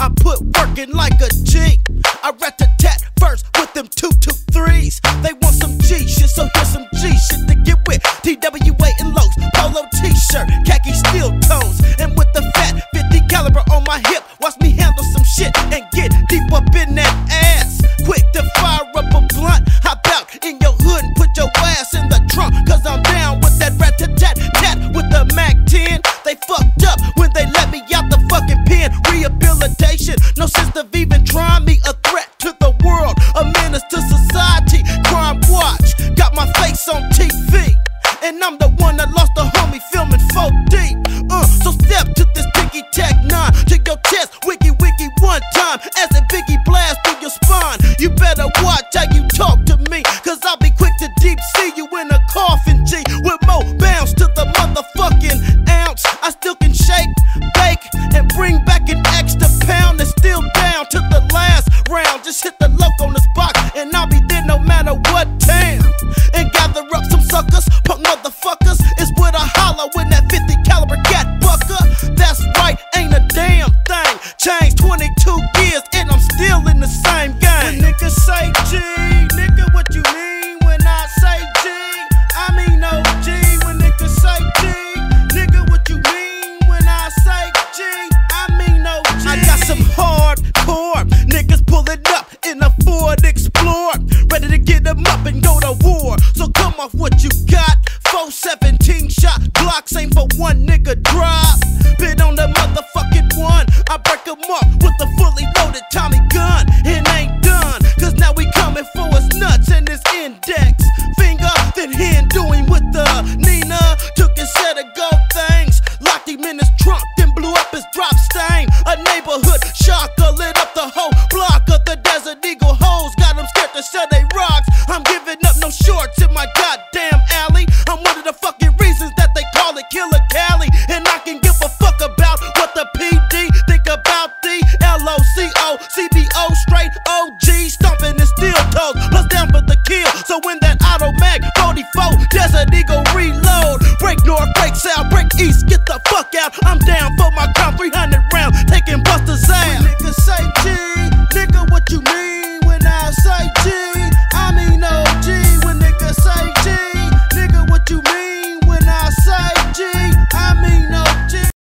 I put working like a G. I rat the tat first with them two two No sense of even trying me. A off what you to my goddamn